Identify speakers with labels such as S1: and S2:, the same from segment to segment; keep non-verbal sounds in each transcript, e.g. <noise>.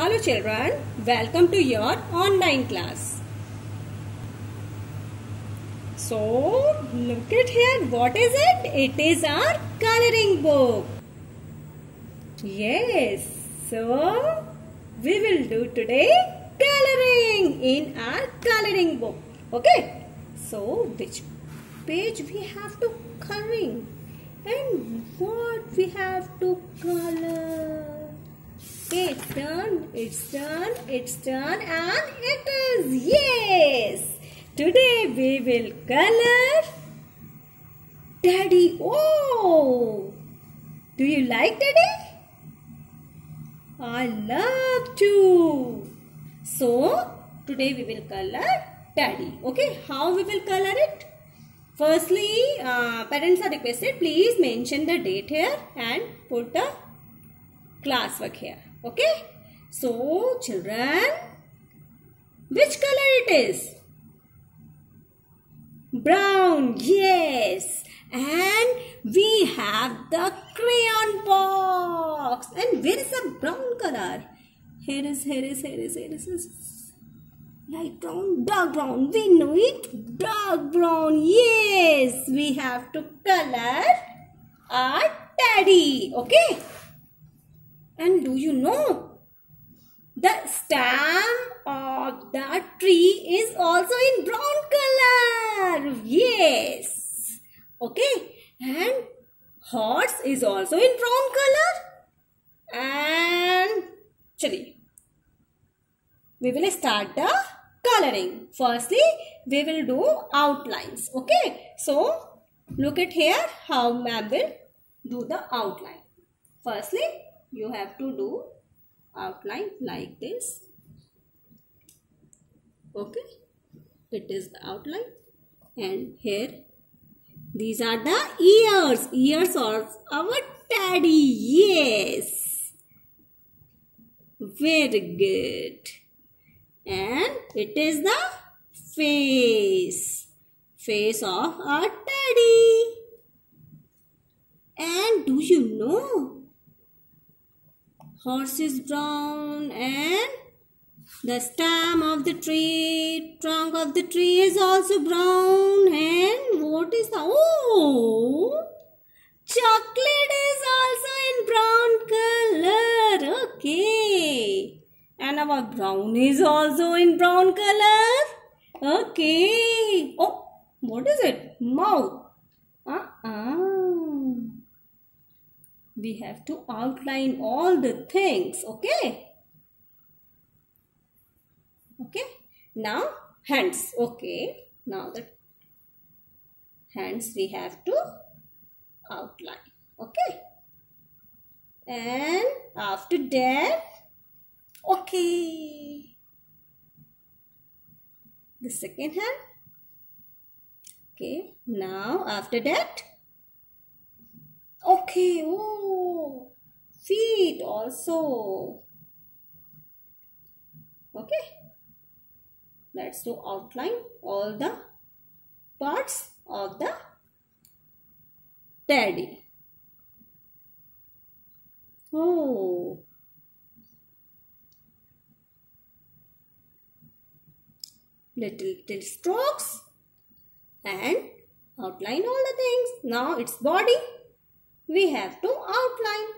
S1: Hello children, welcome to your online class. So, look at here, what is it? It is our coloring book. Yes, so we will do today coloring in our coloring book. Okay, so which page we have to coloring and what we have to color? It's done, it's done, it's done and it is yes. Today we will color Daddy. Oh, do you like Daddy? I love to. So today we will color Daddy. Okay, how we will color it? Firstly, uh, parents are requested please mention the date here and put the classwork here okay? So children which color it is? Brown yes. And we have the crayon box. And where is the brown color? Here is here is here is here is, here is. Light brown dark brown. We know it. Dark brown yes. We have to color our teddy. Okay and do you know? The stem of the tree is also in brown color. Yes. Okay. And horse is also in brown color. And chali. We will start the coloring. Firstly, we will do outlines. Okay. So, look at here how ma'am will do the outline. Firstly, you have to do outline like this. Okay it is the outline. And here these are the ears. Ears of our teddy yes. Very good. And it is the face. Face of our teddy and do you know horse is brown and the stem of the tree, trunk of the tree is also brown and what is the, oh, chocolate is also in brown color, okay. And our brown is also in brown color, okay. Oh, what is it? Mouth. Uh-uh we have to outline all the things okay? Okay? Now hands okay? Now the hands we have to outline okay? And after that okay? The second hand okay? Now after that Okay, oh, feet also. Okay, let's do outline all the parts of the teddy. Oh, little little strokes and outline all the things. Now its body we have to outline.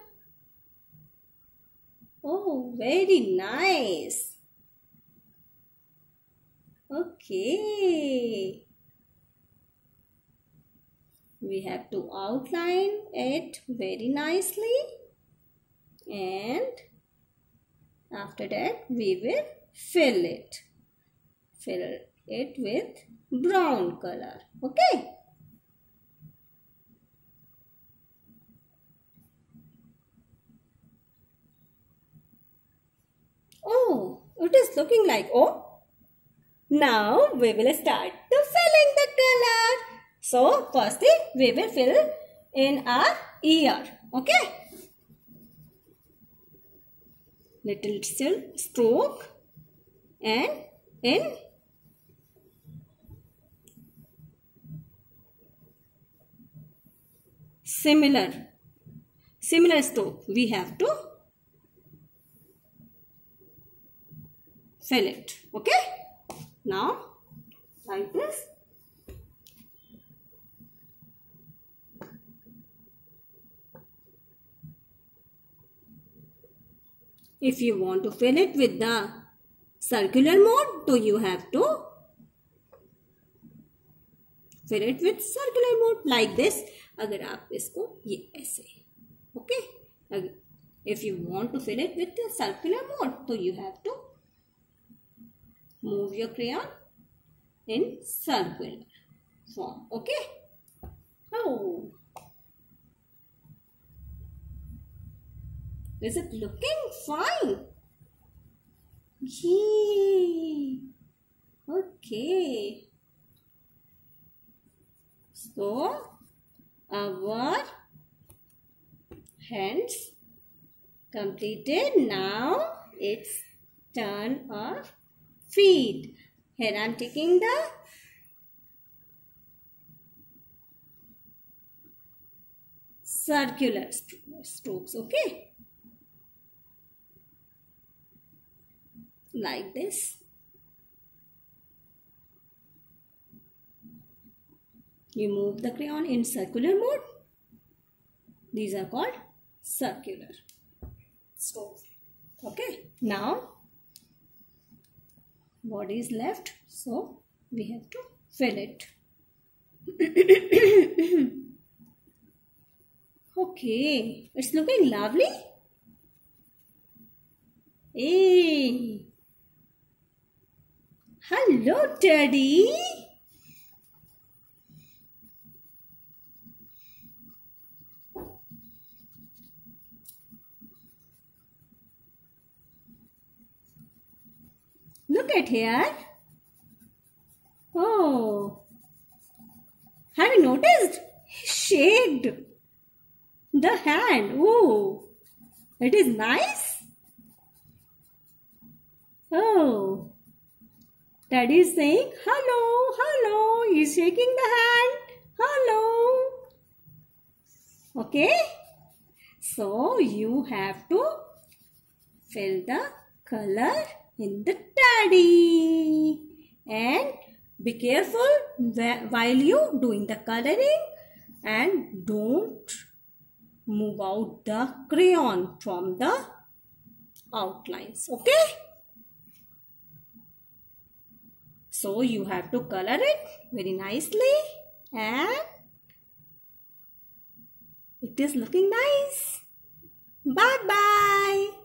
S1: Oh, very nice. Okay. We have to outline it very nicely and after that we will fill it. Fill it with brown color. Okay. Oh, it is looking like, oh. Now we will start to filling the color. So, firstly we will fill in our ear. Okay. Little stroke and in similar similar stroke we have to fill it okay now like this if you want to fill it with the circular mode so you have to fill it with circular mode like this अगर आप इसको ये ऐसे okay if you want to fill it with the circular mode so you have to move your crayon in circular form okay. Oh is it looking fine? Yay. okay. So our hands completed. Now it's turn of feet here i'm taking the circular strokes okay? Like this. You move the crayon in circular mode. These are called circular strokes okay? Now body is left so we have to fill it. <coughs> Okay it's looking lovely. Hey. Hello teddy Look here. Oh. Have you noticed? He shaked the hand. Oh. It is nice. Oh. Daddy is saying hello, hello. He's shaking the hand. Hello. Okay. So you have to fill the color in the teddy and be careful while you doing the coloring and don't move out the crayon from the outlines okay? So you have to color it very nicely and it is looking nice. Bye bye